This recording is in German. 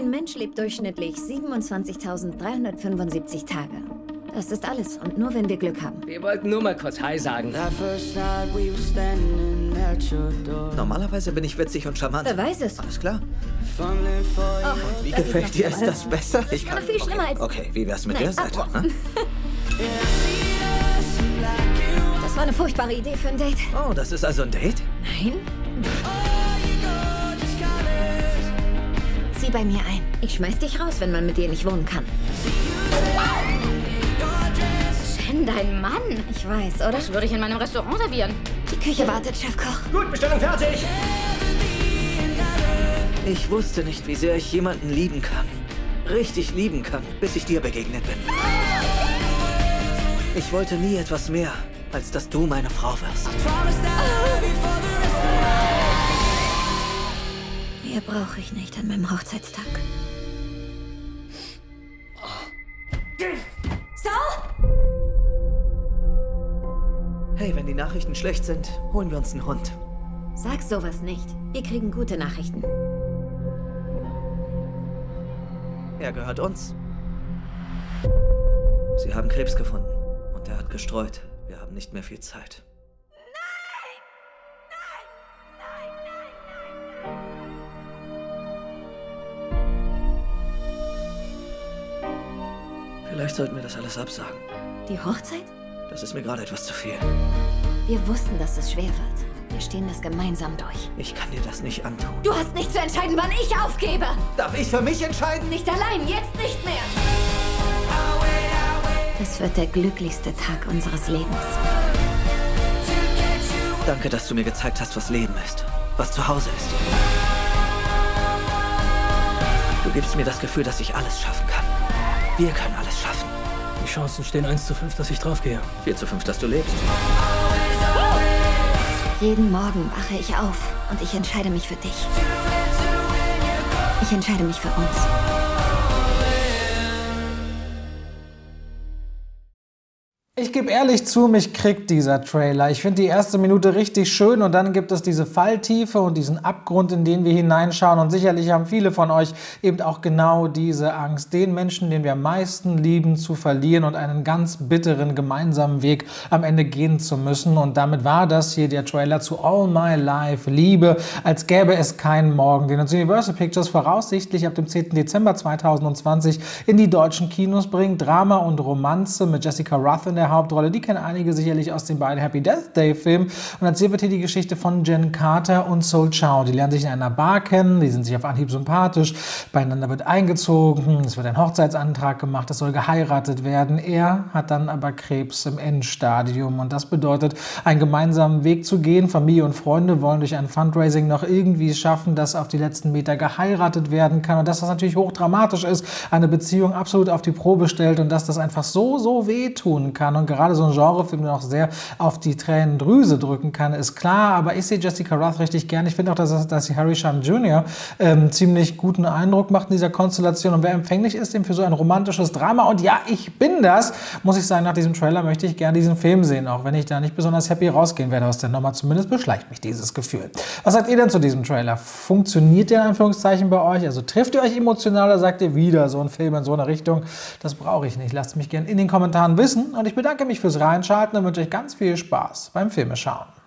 Ein Mensch lebt durchschnittlich 27.375 Tage. Das ist alles und nur wenn wir Glück haben. Wir wollten nur mal kurz Hi sagen. Normalerweise bin ich witzig und charmant. Beweis es. Alles klar. Oh, Wie das gefällt dir? Ist das besser? Ich noch viel schlimmer als- Okay, wie wär's mit Nein, der Seite? ne? Das war eine furchtbare Idee für ein Date. Oh, das ist also ein Date? Nein? Zieh bei mir ein. Ich schmeiß dich raus, wenn man mit dir nicht wohnen kann. Jen, dein Mann. Ich weiß, oder? Das würde ich in meinem Restaurant servieren. Die Küche wartet, Chefkoch. Gut, Bestellung fertig. Ich wusste nicht, wie sehr ich jemanden lieben kann. Richtig lieben kann, bis ich dir begegnet bin. Ich wollte nie etwas mehr, als dass du meine Frau wirst. Mehr brauche ich nicht an meinem Hochzeitstag. So? Hey, wenn die Nachrichten schlecht sind, holen wir uns einen Hund. Sag sowas nicht. Wir kriegen gute Nachrichten. Er gehört uns. Sie haben Krebs gefunden und er hat gestreut. Wir haben nicht mehr viel Zeit. Vielleicht sollten wir das alles absagen. Die Hochzeit? Das ist mir gerade etwas zu viel. Wir wussten, dass es schwer wird. Wir stehen das gemeinsam durch. Ich kann dir das nicht antun. Du hast nicht zu entscheiden, wann ich aufgebe. Darf ich für mich entscheiden? Nicht allein, jetzt nicht mehr. Es wird der glücklichste Tag unseres Lebens. Danke, dass du mir gezeigt hast, was Leben ist. Was zu Hause ist. Du gibst mir das Gefühl, dass ich alles schaffen kann. Wir können alles schaffen. Die Chancen stehen 1 zu 5, dass ich draufgehe. 4 zu 5, dass du lebst. Jeden Morgen wache ich auf und ich entscheide mich für dich. Ich entscheide mich für uns. Ich gebe ehrlich zu, mich kriegt dieser Trailer. Ich finde die erste Minute richtig schön und dann gibt es diese Falltiefe und diesen Abgrund, in den wir hineinschauen. Und sicherlich haben viele von euch eben auch genau diese Angst, den Menschen, den wir am meisten lieben, zu verlieren und einen ganz bitteren gemeinsamen Weg am Ende gehen zu müssen. Und damit war das hier der Trailer zu All My Life Liebe, als gäbe es keinen Morgen, den uns Universal Pictures voraussichtlich ab dem 10. Dezember 2020 in die deutschen Kinos bringt. Drama und Romanze mit Jessica Ruth in der Hauptrolle. Die kennen einige sicherlich aus den beiden Happy Death Day Filmen. Und erzählt wird hier die Geschichte von Jen Carter und Sol Chow. Die lernen sich in einer Bar kennen, die sind sich auf Anhieb sympathisch, beieinander wird eingezogen, es wird ein Hochzeitsantrag gemacht, es soll geheiratet werden. Er hat dann aber Krebs im Endstadium und das bedeutet, einen gemeinsamen Weg zu gehen. Familie und Freunde wollen durch ein Fundraising noch irgendwie schaffen, dass auf die letzten Meter geheiratet werden kann und dass das natürlich hochdramatisch ist, eine Beziehung absolut auf die Probe stellt und dass das einfach so, so wehtun kann. Und gerade so ein Genrefilm, der auch sehr auf die Tränendrüse drücken kann, ist klar. Aber ich sehe Jessica Ruth richtig gern. Ich finde auch, dass, dass sie Harry Shum Jr. Ähm, ziemlich guten Eindruck macht in dieser Konstellation. Und wer empfänglich ist, dem für so ein romantisches Drama. Und ja, ich bin das, muss ich sagen, nach diesem Trailer möchte ich gerne diesen Film sehen. Auch wenn ich da nicht besonders happy rausgehen werde aus der Nummer. Zumindest beschleicht mich dieses Gefühl. Was sagt ihr denn zu diesem Trailer? Funktioniert der in Anführungszeichen bei euch? Also trifft ihr euch emotional oder sagt ihr wieder so ein Film in so eine Richtung? Das brauche ich nicht. Lasst mich gerne in den Kommentaren wissen. Und ich bedanke mich fürs Reinschalten und wünsche euch ganz viel Spaß beim Filmeschauen.